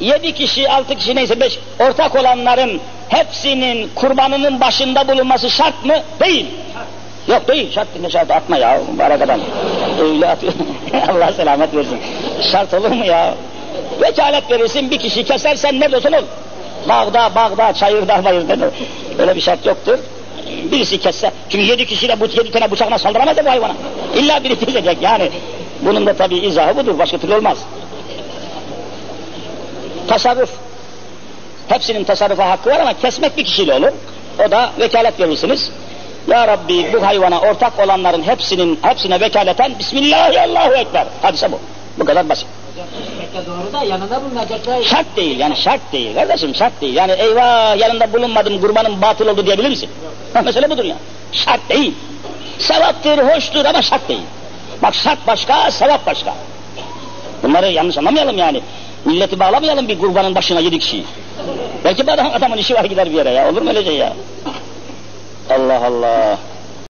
yedi kişi, altı kişi neyse beş ortak olanların hepsinin kurbanının başında bulunması şart mı? Değil. Yok değil, şart değil, şart atma ya, mübarek adam. Öyle atıyor. Allah selamet versin. Şart olur mu ya? Vekalet verirsin, bir kişi kesersen ne olsun ol. Bağda, bağda, çayırda, bayırda. Öyle bir şart yoktur. Birisi kesse, çünkü yedi kişiyle bu yedi tane bıçakla saldıramaz ya bu hayvana. İlla biri kesecek yani. Bunun da tabii izahı budur, başka türlü olmaz. Tasarruf. Hepsinin tasarrufa hakkı var ama kesmek bir kişiyle olur. O da vekalet verirsiniz. Ya Rabbi bu hayvana ortak olanların hepsinin hepsine vekaleten Bismillahirrahmanirrahim. Hadise bu. Bu kadar basit. Kesmekte doğru da yanında bulunacaklar. Şart değil yani şart değil kardeşim şart değil. Yani eyvah yanında bulunmadım kurbanın batıl oldu diyebilir misin? Ha, mesele budur ya. Şart değil. Sevaptır, hoştur ama şart değil. Bak şart başka, sevap başka. Bunları yanlış anlamayalım yani. Milleti bağlamayalım bir kurbanın başına yedi kişiyi. Belki adam, adamın işi var gider bir yere ya. Olur mu öyle şey ya? Allah Allah.